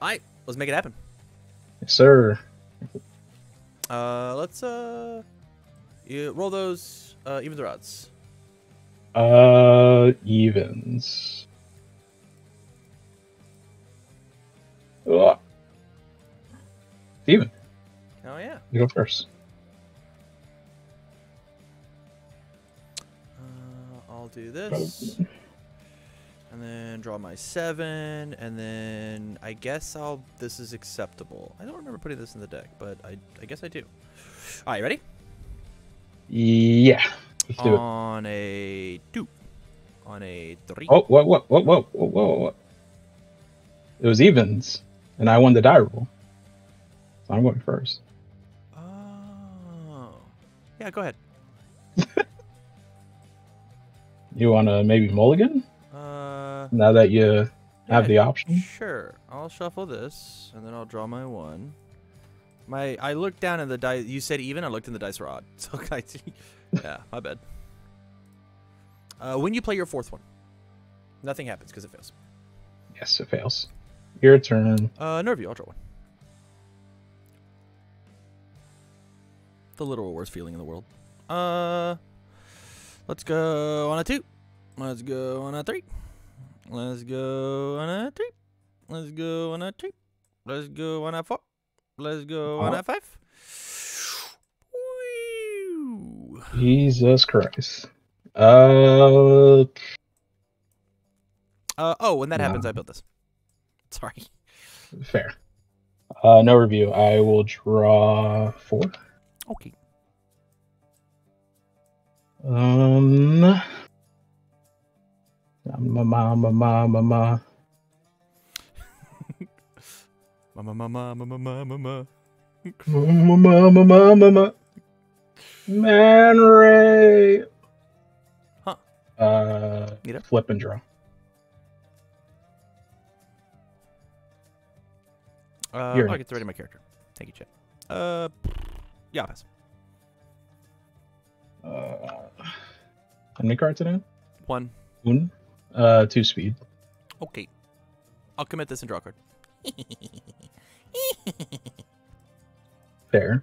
All right, let's make it happen. Yes, sir. Uh, let's uh, you roll those uh, evens or odds. Uh, evens. Ugh. Even. Oh yeah. You go first. Uh, I'll do this, and then draw my seven, and then I guess I'll. This is acceptable. I don't remember putting this in the deck, but I I guess I do. All right, ready? Yeah. Let's do it. On a two. On a three. Oh, what, what, what, what, what, what, what? It was evens, and I won the die roll. So I'm going first. Oh. Yeah, go ahead. You want to maybe mulligan Uh, now that you have the option? Sure. I'll shuffle this, and then I'll draw my one. My I looked down in the dice. You said even. I looked in the dice rod. So I see. Yeah, my bad. Uh, when you play your fourth one, nothing happens because it fails. Yes, it fails. Your turn. Uh, Nervy, I'll draw one. The literal worst feeling in the world. Uh, let's go on a two. Let's go on a three. Let's go on a three. Let's go on a three. Let's go on a four. Let's go on a five. Jesus Christ. Uh, Uh, oh, when that happens, I built this. Sorry. fair. Uh, no review. I will draw four. Okay. Um. Ma ma ma ma ma ma. Mama, mama, mama, mama, mama. Ma ma ma ma ma ma. Man Ray. Huh. Uh, it? flip and draw. Uh, You're I'll get to ready my character. Thank you, Chet. Uh, yeah, I'll pass. Uh, how many cards today? One. One. Uh, two speed. Okay. I'll commit this and draw a card. Fair.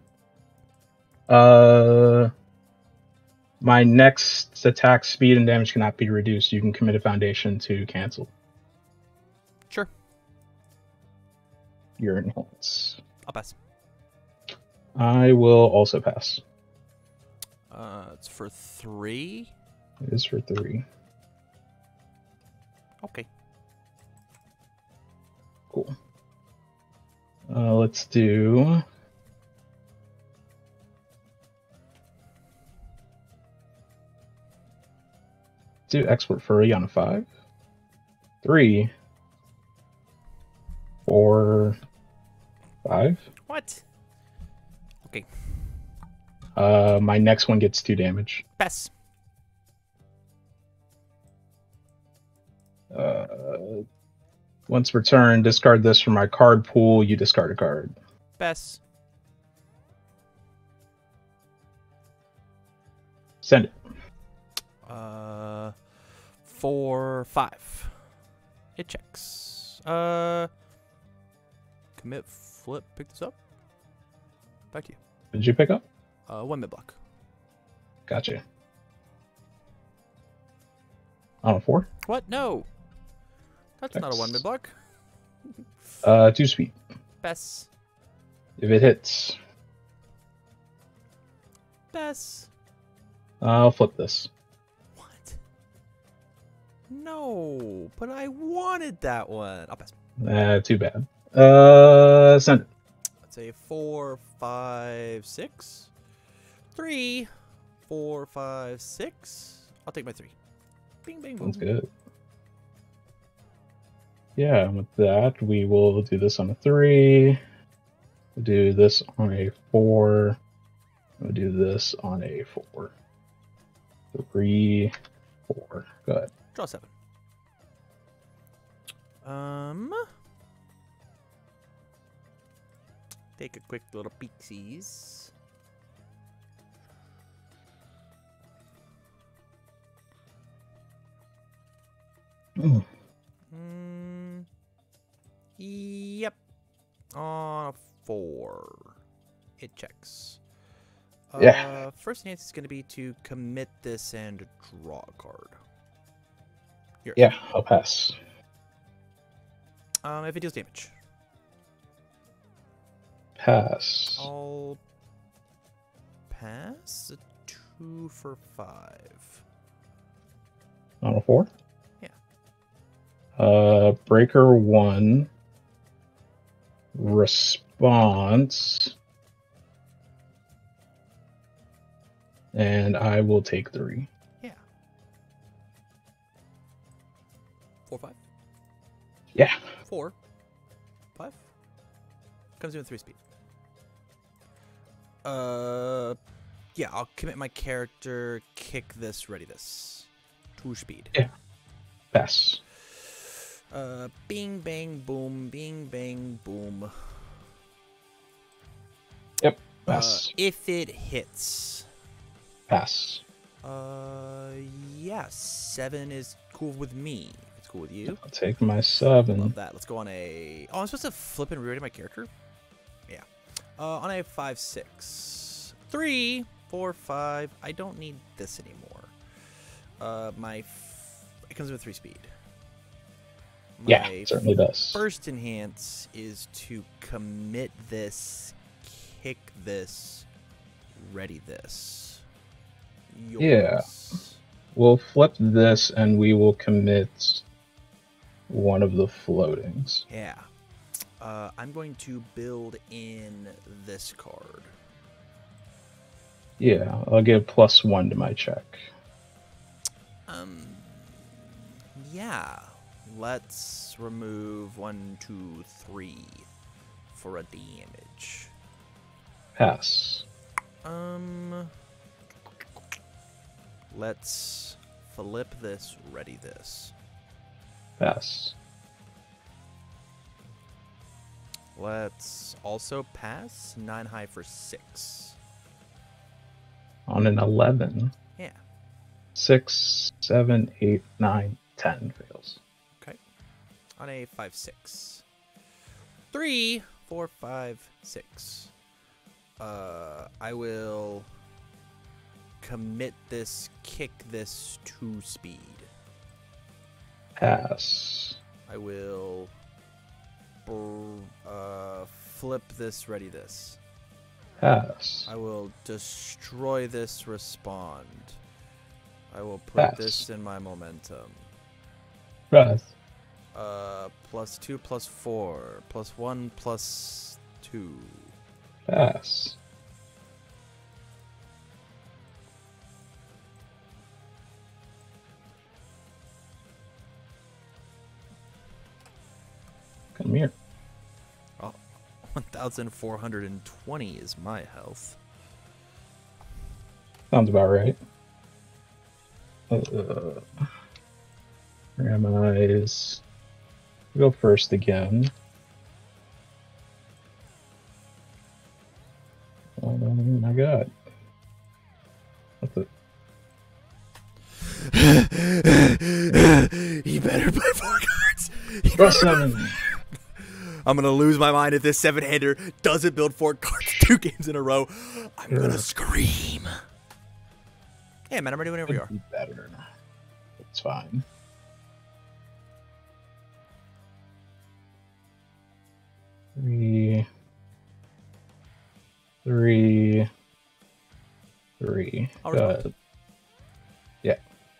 Uh, my next attack speed and damage cannot be reduced. You can commit a foundation to cancel Sure. your enhance. I'll pass. I will also pass. Uh, it's for three. It is for three. Okay. Cool. Uh, let's do. Do export furry on a five, three, four, five. What? Okay. Uh, my next one gets two damage. Pass. Once returned, discard this from my card pool. You discard a card. Pass. Send it. Uh, four, five. It checks. Uh, commit, flip, pick this up. Back to you. Did you pick up? Uh, one mid block. Gotcha. On a four. What? No. That's not a one mid block. Uh, two speed. Pass. If it hits, Pass. I'll flip this. What? No, but I wanted that one. I'll pass. Uh, too bad. Uh, send it. Let's say four, five, six. Three, four, five, six. I'll take my three. Bing, bing, Sounds boom. good. Yeah, and with that, we will do this on a three. We'll do this on a four. We'll do this on a four. Three, four. Go ahead. Draw seven. Um. Take a quick little peeksies. Mm. Mm, yep. On a four, it checks. Yeah. Uh, first enhance is going to be to commit this and draw a card. Yeah, I'll pass. Um, if it deals damage, Pass. I'll pass a two for five. On a four? Yeah. Uh, breaker one. Response. And I will take three. Yeah. Four, five, Yeah. four, five. Comes in with three speed. Uh, yeah, I'll commit my character, kick this, ready this. Two speed. Yeah. Pass. Uh, bing, bang, boom, bing, bang, boom. Yep. Uh, Pass. if it hits, Pass. uh, yeah, seven is cool with me. It's cool with you. I'll take my seven. Love that. Let's go on a. Oh, I'm supposed to flip and rewrite my character. Yeah. Uh, on a five, six, three, four, five. I don't need this anymore. Uh, my. F- it comes with three speed. Yeah, My it certainly does. First enhance is to commit this, kick this, ready this. Yeah. We'll flip this and we will commit one of the floatings. Yeah. Uh, I'm going to build in this card. Yeah, I'll give plus one to my check. Um. Yeah. Let's remove one, two, three for a damage. Pass. Um. Let's flip this, ready this. Pass. Let's also pass nine high for six. On an 11. Yeah. Six, seven, eight, nine, ten fails. On a five six. Three, four, five, six. Uh, I will commit this, kick this to speed. Pass. I will uh, flip this, ready this. Pass. I will destroy this, respond. I will put Pass. this in my momentum. Pass. Uh, plus two, plus four, plus one, plus two. Pass. Come here. 1,420 is my health. Sounds about right. Uh, where am Is go first again. Oh my god. What's it? he better play four cards. Draw seven. I'm gonna lose my mind if this seven-hander doesn't build four cards two games in a row. I'm Yeah. gonna scream. Hey man, I'm ready whenever you are. Be better. It's fine. Three. Three. Three. Go respond. ahead.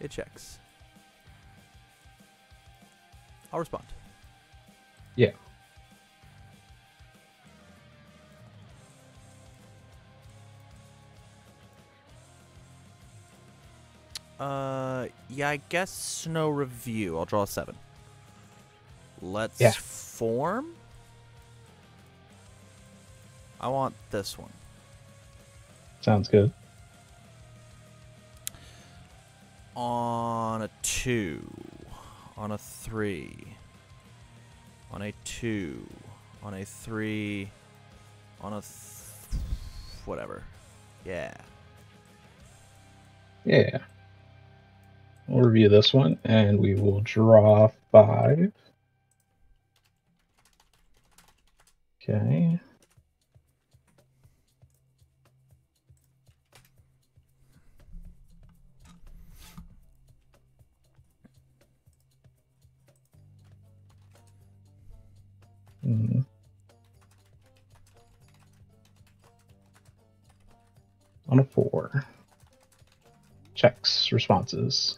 It checks. I'll respond. Yeah. Uh, yeah, I guess no review. I'll draw a seven. Let's Yeah. form. I want this one. Sounds good. On a two. On a three. On a two. On a three. On a th- whatever. Yeah. Yeah. We'll review this one and we will draw five. Okay. Hmm. On a four. Checks, responses.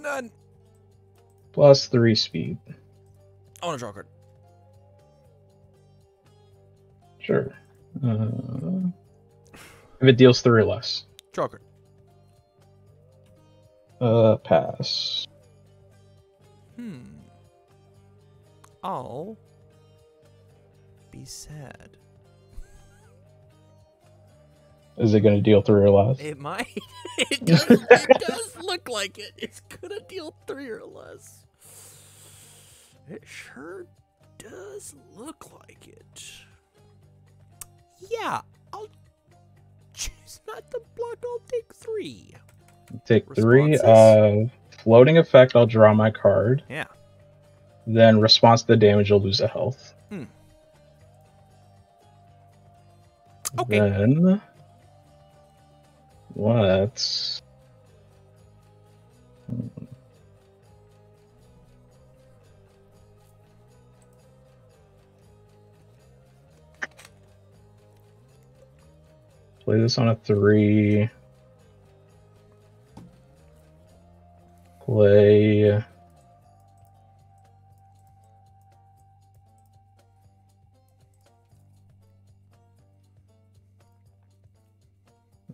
None. Plus three speed. I want to draw a card. Sure. Uh, if it deals three or less. Draw a card. Uh, pass. Hmm. I'll be sad. Is it going to deal three or less? It might. it does. it does look like it. It's gonna deal three or less. It sure does look like it. Yeah, I'll choose not to block. I'll take three. Take three. Responses? Uh, floating effect, I'll draw my card. Yeah. Then response to the damage, I'll lose a health. Hmm. Okay. Then let's. Play this on a three. Play.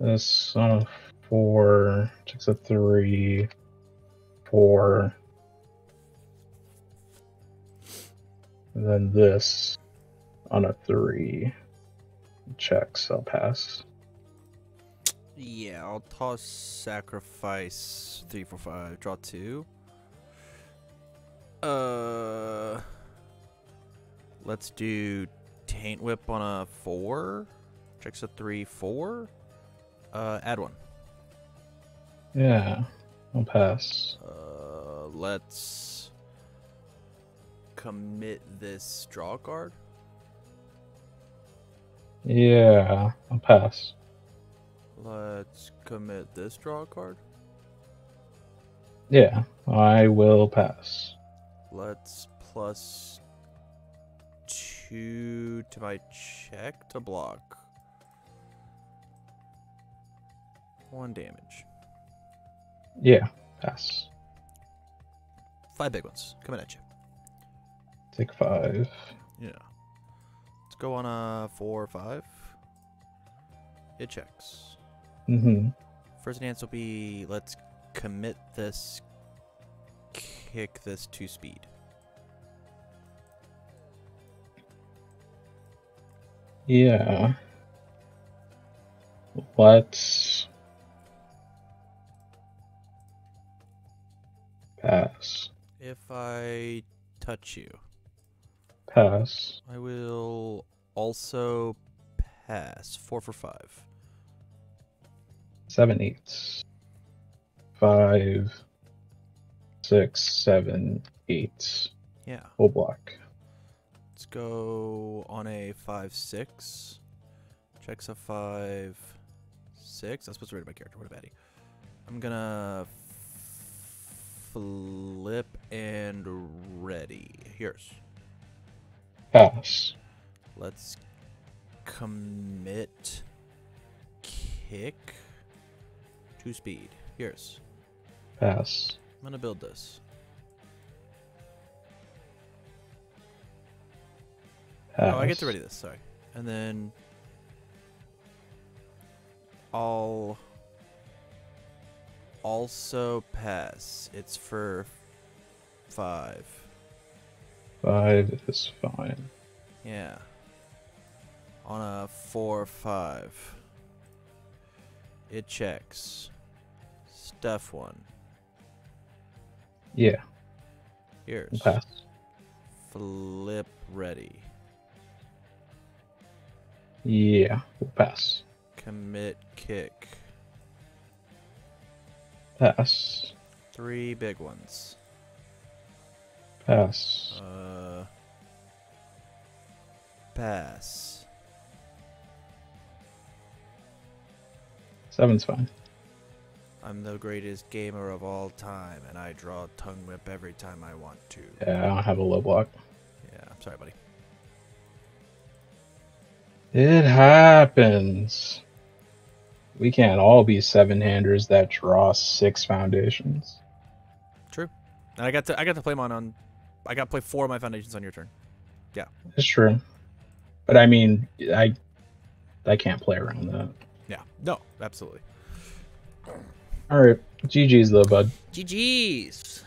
This on a four, checks a three, four. And then this on a three. Checks, I'll pass. Yeah, I'll toss sacrifice three, four, five, draw two. Uh, let's do tongue whip on a four. Checks a three, four. Uh, add one. Yeah, I'll pass. Uh, let's commit this draw card. Yeah, I'll pass. Let's commit this draw card. Yeah, I will pass. Let's plus two to my check to block. One damage. Yeah, pass. Five big ones coming at you. Take five. Yeah. Let's go on a four or five. It checks. Mm-hmm. First enhance will be let's commit this, kick this to speed. Yeah. Let's If I touch you, Pass. I will also pass. Four for five. Seven eights. Five. Six, seven, eight. Yeah. Full block. Let's go on a five six. Checks a five six. I'm supposed to read my character. What a baddie. I'm gonna flip and ready. Here's. Pass. Let's commit kick to speed. Here's. Pass. I'm gonna build this. Pass. Oh, I get to ready this. Sorry, and then I'll also pass. It's for five. Five is fine. Yeah. On a four five. It checks. Stuff one. Yeah. Here's Pass. flip ready. Yeah. We'll pass. Commit kick. Pass. Three big ones. Pass. Uh, pass. Seven's fine. I'm the greatest gamer of all time, and I draw a tongue whip every time I want to. Yeah, I don't have a low block. Yeah, I'm sorry, buddy. It happens. We can't all be seven handers that draw six foundations. True. And I got to I got to play mine on. I got to play four of my foundations on your turn. Yeah. It's true. But I mean, I I can't play around that. Yeah. No, absolutely. All right, GG's though, bud. GG's.